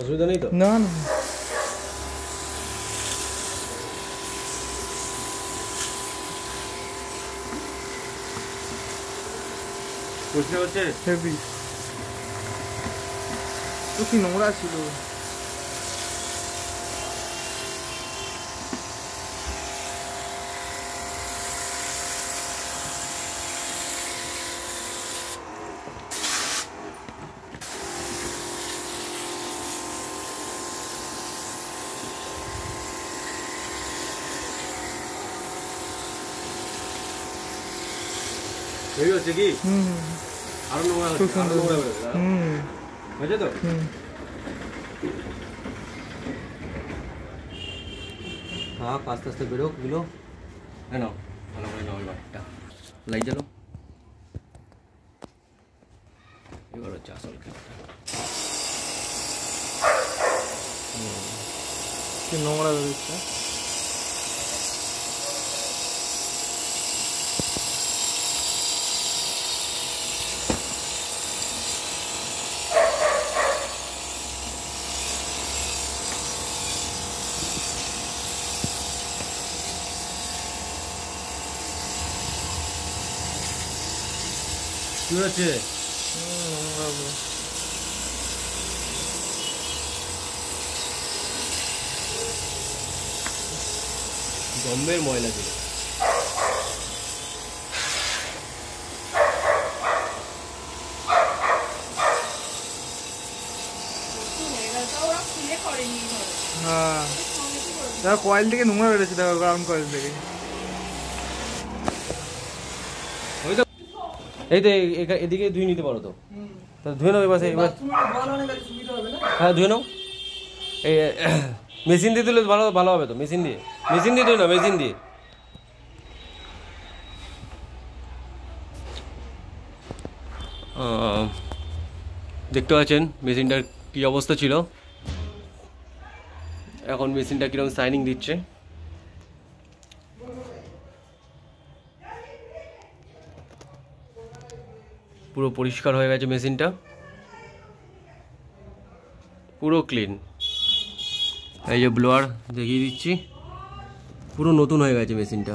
Ajuda, Leitão? Não, não. What's your test? Heavy. Looking on that, you know. 여기가 저기 음. আরও সুন্দর। নোংরা হচ্ছে হুম তো হুম থাক আস্তে আস্তে বেরো গুলো নাও ভালো করে নাও এবারটা লাইট জ্বালো এবার হচ্ছে আসল খেলাটা কি নোংরা বেরোচ্ছে 그렇지. 엄매를 모아야 돼. 아, 내가 그 과일 되게 농락을 했지, 내가 그런 거일 되게. এই তো এদিকে ধুয়ে নিতে পারো তো। তা ধুয়ে নাও এবার এবার হ্যাঁ ধুয়ে নাও। এই, মেশিন দিয়ে দিলে ভালো ভালো হবে তো, মেশিন দিয়ে। মেশিন দিয়ে ধুয়ে নাও, মেশিন দিয়ে। দেখতে পাচ্ছেন মেশিনটার কি অবস্থা ছিল। এখন মেশিনটা কীরকম সাইনিং দিচ্ছে। পুরো পরিষ্কার হয়ে গেছে মেশিনটা। পুরো ক্লিন এই যে ব্লোয়ার দেখিয়ে দিচ্ছি। পুরো নতুন হয়ে গেছে মেশিনটা।